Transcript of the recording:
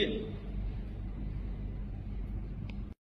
Amém.